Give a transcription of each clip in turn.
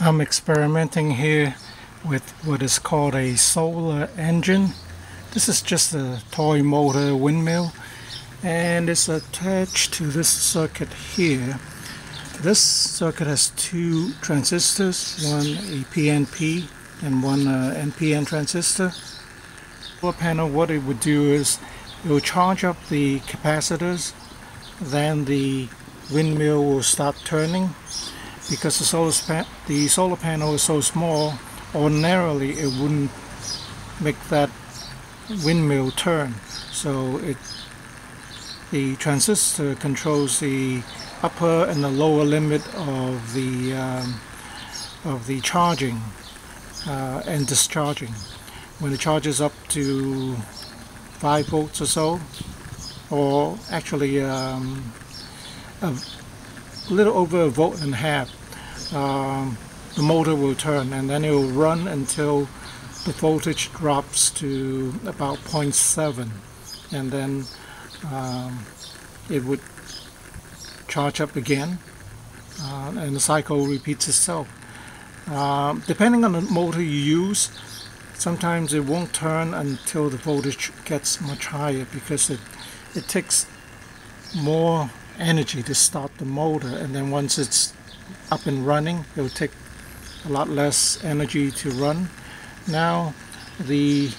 I'm experimenting here with what is called a solar engine. This is just a toy motor windmill and it's attached to this circuit here. This circuit has two transistors, one a PNP and one uh, NPN transistor. Solar panel, what it would do is it will charge up the capacitors, then the windmill will start turning because the solar, the solar panel is so small ordinarily it wouldn't make that windmill turn. So it the transistor controls the upper and the lower limit of the um, of the charging uh, and discharging. When it charges up to 5 volts or so or actually um, little over a volt and a half um, the motor will turn and then it will run until the voltage drops to about 0.7 and then um, it would charge up again uh, and the cycle repeats itself. Uh, depending on the motor you use, sometimes it won't turn until the voltage gets much higher because it, it takes more energy to start the motor and then once it's up and running it will take a lot less energy to run. Now the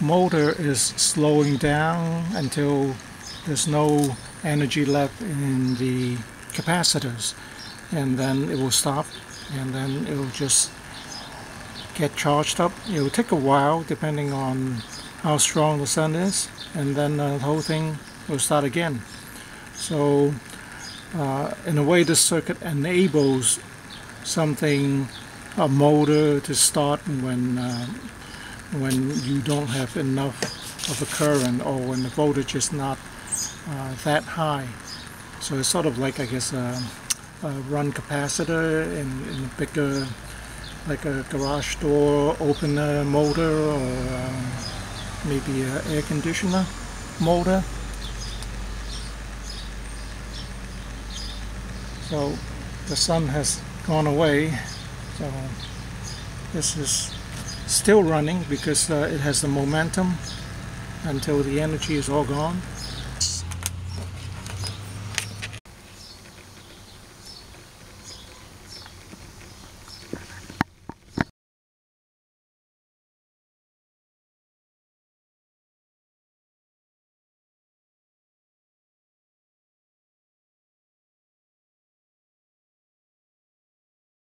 motor is slowing down until there's no energy left in the capacitors and then it will stop and then it will just get charged up. It will take a while depending on how strong the sun is and then the whole thing will start again. So uh, in a way this circuit enables something a motor to start when uh, when you don't have enough of a current or when the voltage is not uh, that high. So it's sort of like I guess a, a run capacitor in, in, a bigger like a garage door opener motor or um, maybe an air conditioner motor. So the sun has gone away. So this is still running because uh, it has the momentum until the energy is all gone